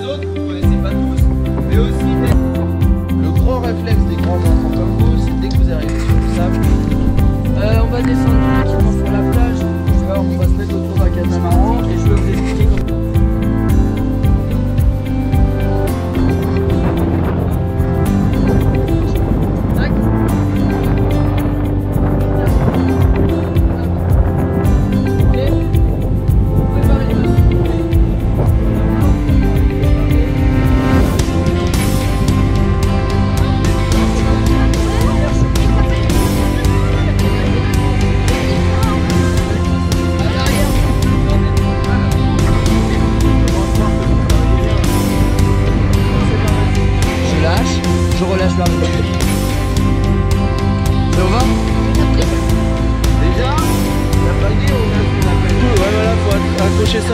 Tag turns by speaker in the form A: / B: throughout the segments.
A: les autres, vous ne connaissez pas tous, mais aussi.
B: Le grand réflexe des grands enfants
A: comme vous, c'est dès que vous arrivez
B: sur le sable,
C: euh, on va descendre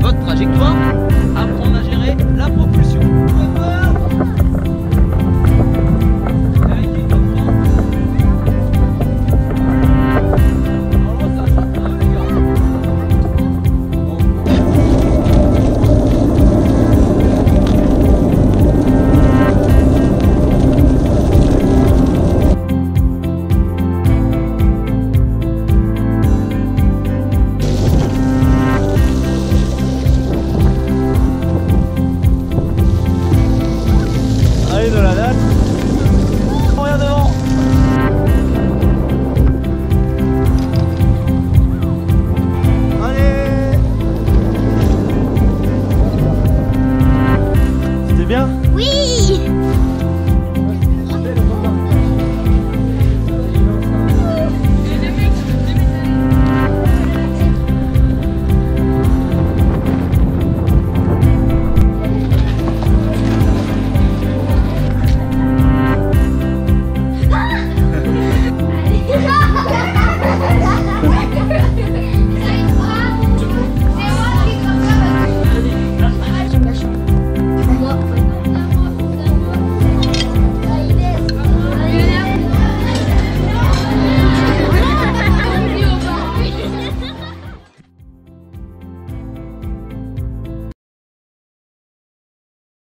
C: votre trajectoire,
A: apprendre à gérer la propre.
B: Sonia? Oui